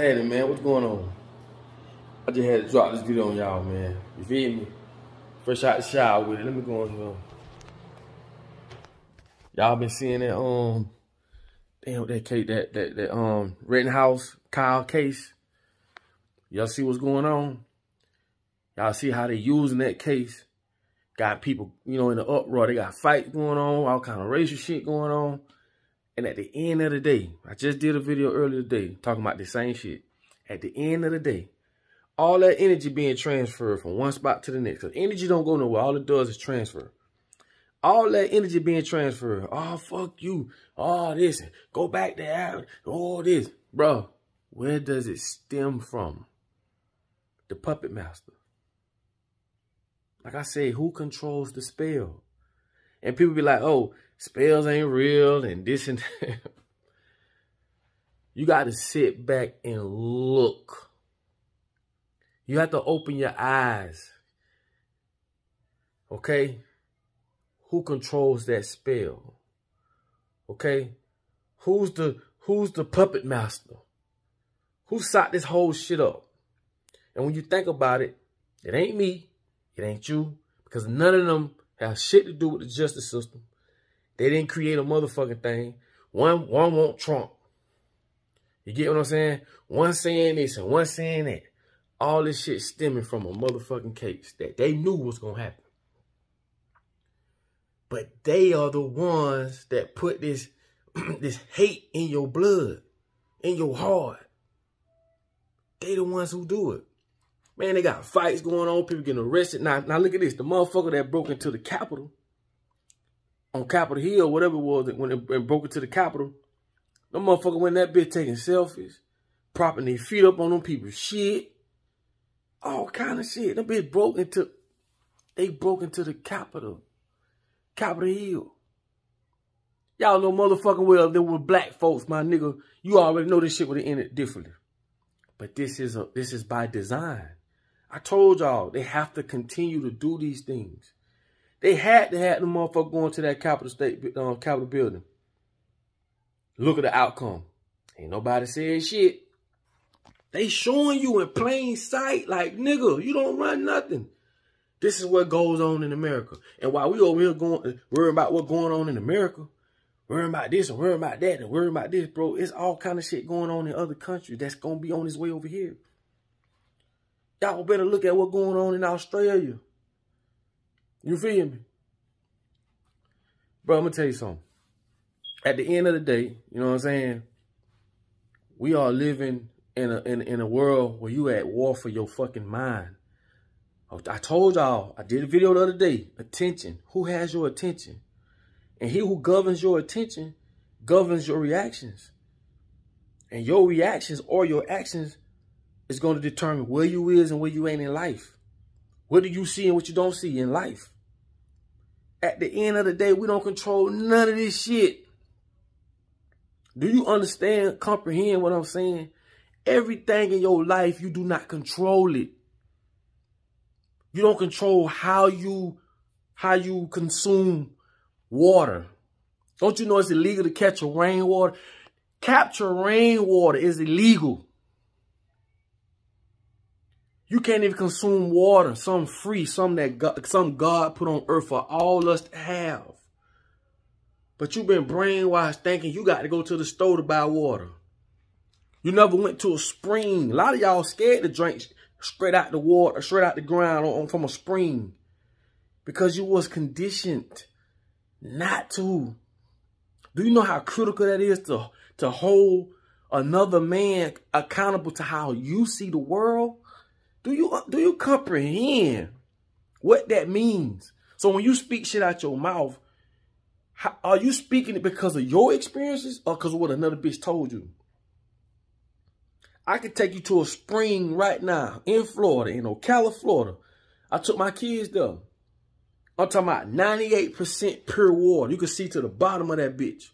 Hey man, what's going on? I just had to drop this video on y'all, man. You feel me? Fresh out the shower with it. Let me go on here. Y'all been seeing that um damn that case that that that um Rittenhouse Kyle case. Y'all see what's going on? Y'all see how they using that case. Got people, you know, in the uproar. They got fights going on, all kind of racial shit going on. And at the end of the day, I just did a video earlier today talking about the same shit. At the end of the day, all that energy being transferred from one spot to the next. Because energy don't go nowhere. All it does is transfer. All that energy being transferred. Oh, fuck you. All this. Go back there. All oh, this. Bro, where does it stem from? The puppet master. Like I say, who controls the spell? And people be like, oh, spells ain't real and this and you got to sit back and look. You have to open your eyes. Okay? Who controls that spell? Okay? Who's the who's the puppet master? Who set this whole shit up? And when you think about it, it ain't me. It ain't you. Because none of them have shit to do with the justice system. They didn't create a motherfucking thing. One, one want Trump. You get what I'm saying? One saying this and one saying that. All this shit stemming from a motherfucking case that they knew was going to happen. But they are the ones that put this, this hate in your blood, in your heart. They the ones who do it. Man, they got fights going on, people getting arrested. Now, now look at this. The motherfucker that broke into the Capitol, on Capitol Hill, whatever it was, when it broke into the Capitol, the motherfucker went that bitch taking selfies, propping their feet up on them people's shit, all kind of shit. That bitch broke into, they broke into the Capitol, Capitol Hill. Y'all know motherfucking well there were black folks, my nigga. You already know this shit would have ended differently. But this is a this is by design. I told y'all they have to continue to do these things. They had to have the motherfucker going to that Capitol State uh, Capitol building. Look at the outcome. Ain't nobody saying shit. They showing you in plain sight, like nigga, you don't run nothing. This is what goes on in America. And while we over here going worrying about what's going on in America, worrying about this and worrying about that and worrying about this, bro, it's all kind of shit going on in other countries that's gonna be on its way over here. Y'all better look at what's going on in Australia. You feel me? Bro, I'm going to tell you something. At the end of the day, you know what I'm saying? We are living in a, in, in a world where you at war for your fucking mind. I told y'all, I did a video the other day, attention. Who has your attention? And he who governs your attention governs your reactions. And your reactions or your actions is going to determine where you is and where you ain't in life. What do you see and what you don't see in life? At the end of the day, we don't control none of this shit. Do you understand, comprehend what I'm saying? Everything in your life, you do not control it. You don't control how you how you consume water. Don't you know it's illegal to catch a rainwater? Capture rainwater is illegal. You can't even consume water, some free, some that God, some God put on earth for all us to have. But you've been brainwashed thinking you got to go to the store to buy water. You never went to a spring. A lot of y'all scared to drink straight out the water, straight out the ground on, from a spring. Because you was conditioned not to. Do you know how critical that is to, to hold another man accountable to how you see the world? Do you uh, do you comprehend what that means? So when you speak shit out your mouth, how, are you speaking it because of your experiences or because of what another bitch told you? I could take you to a spring right now in Florida, in Ocala, Florida. I took my kids there. I'm talking about 98% pure water. You can see to the bottom of that bitch.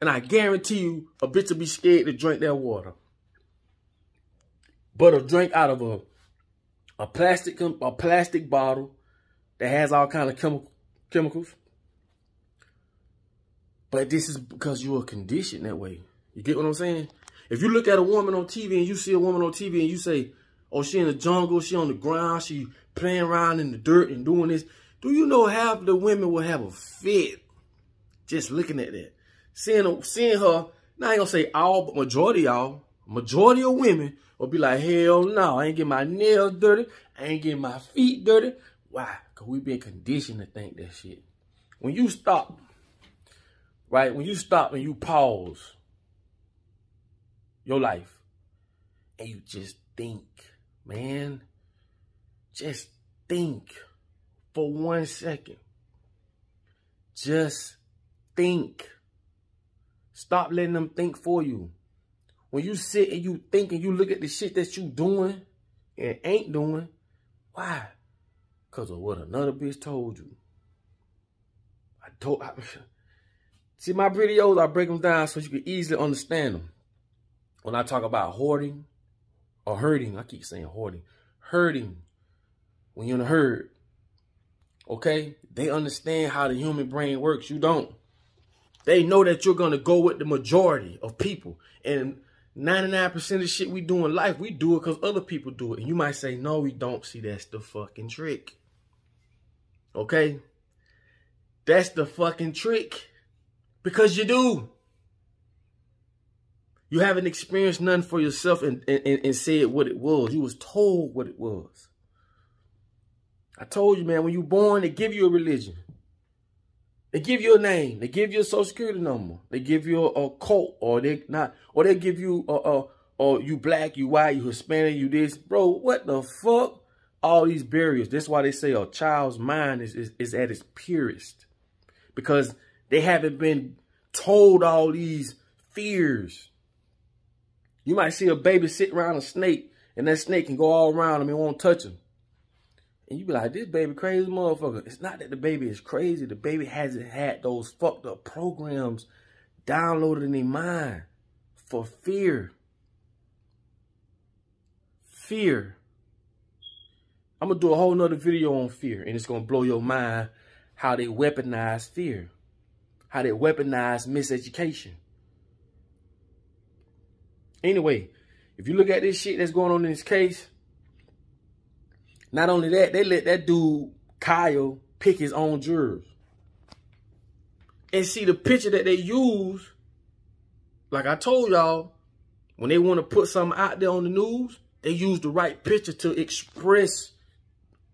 And I guarantee you, a bitch will be scared to drink that water. But a drink out of a a plastic a plastic bottle that has all kind of chemical chemicals. But this is because you are conditioned that way. You get what I'm saying? If you look at a woman on TV and you see a woman on TV and you say, oh, she in the jungle, she on the ground, she playing around in the dirt and doing this, do you know half the women will have a fit just looking at that? Seeing, seeing her, now I ain't gonna say all, but majority y'all, majority of women will be like, hell no, I ain't getting my nails dirty. I ain't getting my feet dirty. Why? Because we been conditioned to think that shit. When you stop, right? When you stop and you pause your life and you just think, man, just think for one second. Just think. Stop letting them think for you. When you sit and you think and you look at the shit that you doing and ain't doing, why? Because of what another bitch told you. I told, I, see my videos, I break them down so you can easily understand them. When I talk about hoarding or hurting, I keep saying hoarding, hurting when you're in a herd, okay? They understand how the human brain works. You don't. They know that you're going to go with the majority of people. And 99% of shit we do in life, we do it because other people do it. And you might say, no, we don't. See, that's the fucking trick. Okay? That's the fucking trick. Because you do. You haven't experienced none for yourself and, and, and said what it was. You was told what it was. I told you, man, when you born, they give you a religion. They give you a name. They give you a social security number. They give you a, a cult, or they not, or they give you a, a, or you black, you white, you Hispanic, you this, bro. What the fuck? All these barriers. That's why they say a child's mind is, is, is at its purest, because they haven't been told all these fears. You might see a baby sit around a snake, and that snake can go all around him and won't touch him. And you be like, this baby crazy motherfucker. It's not that the baby is crazy. The baby hasn't had those fucked up programs downloaded in their mind for fear. Fear. I'm going to do a whole nother video on fear. And it's going to blow your mind how they weaponize fear. How they weaponize miseducation. Anyway, if you look at this shit that's going on in this case, not only that, they let that dude, Kyle, pick his own jurors. And see the picture that they use, like I told y'all, when they want to put something out there on the news, they use the right picture to express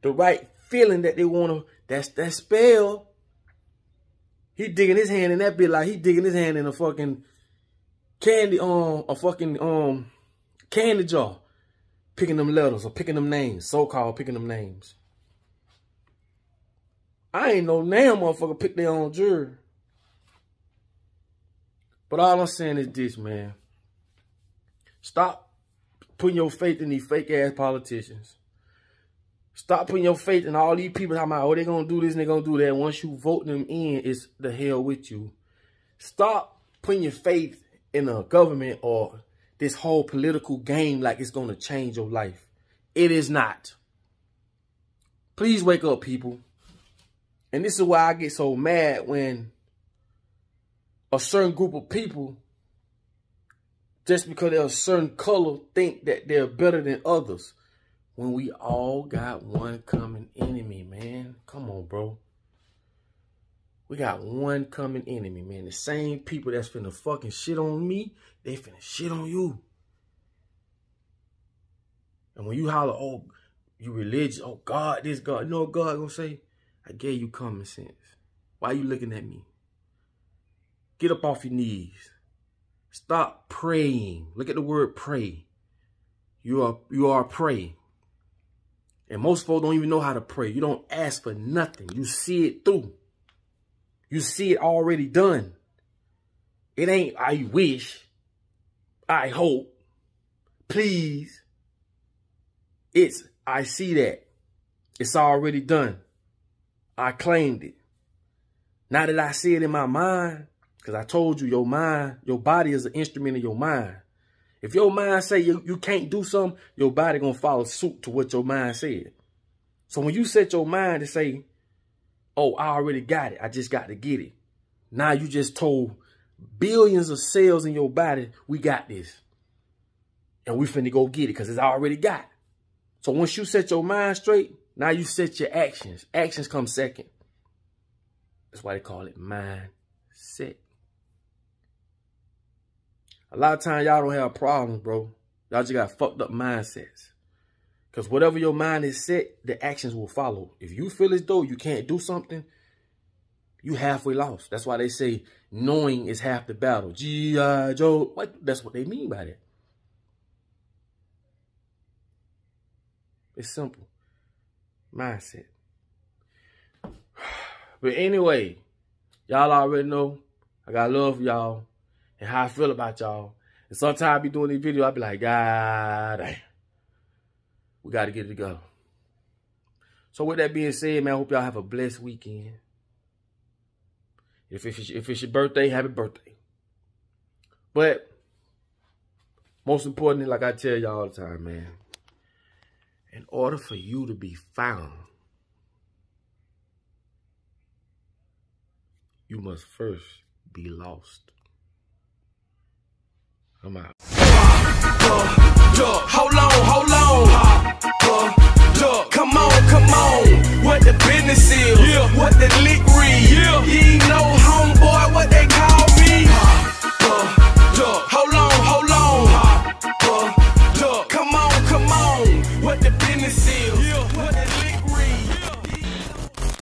the right feeling that they want to, that's that spell. He digging his hand in that bit like he digging his hand in a fucking candy, um, a fucking, um, candy jar picking them letters or picking them names, so-called picking them names. I ain't no damn motherfucker pick their own jury. But all I'm saying is this, man. Stop putting your faith in these fake-ass politicians. Stop putting your faith in all these people talking about, oh, they're going to do this and they're going to do that. Once you vote them in, it's the hell with you. Stop putting your faith in a government or this whole political game like it's going to change your life. It is not. Please wake up, people. And this is why I get so mad when a certain group of people, just because they're a certain color, think that they're better than others. When we all got one common enemy, man. Come on, bro. We got one common enemy, man. The same people that's finna fucking shit on me, they finna shit on you. And when you holler, oh, you religious, oh, God, this God. You know what God gonna say? I gave you common sense. Why you looking at me? Get up off your knees. Stop praying. Look at the word pray. You are you are pray. And most folks don't even know how to prey. You don't ask for nothing. You see it through. You see it already done. It ain't, I wish, I hope, please. It's, I see that. It's already done. I claimed it. Now that I see it in my mind, because I told you your mind, your body is an instrument of your mind. If your mind say you, you can't do something, your body going to follow suit to what your mind said. So when you set your mind to say, oh, I already got it. I just got to get it. Now you just told billions of cells in your body, we got this. and we finna go get it because it's already got. So once you set your mind straight, now you set your actions. Actions come second. That's why they call it mindset. A lot of times y'all don't have problems, bro. Y'all just got fucked up mindsets. Because whatever your mind is set, the actions will follow. If you feel as though you can't do something, you halfway lost. That's why they say knowing is half the battle. G.I. Joe. What? That's what they mean by that. It's simple. Mindset. But anyway, y'all already know I got love for y'all and how I feel about y'all. And sometimes I be doing these videos, I be like, God damn. We got to get it together. So with that being said, man, I hope y'all have a blessed weekend. If it's, if it's your birthday, happy birthday. But most importantly, like I tell y'all all the time, man, in order for you to be found, you must first be lost. I'm out.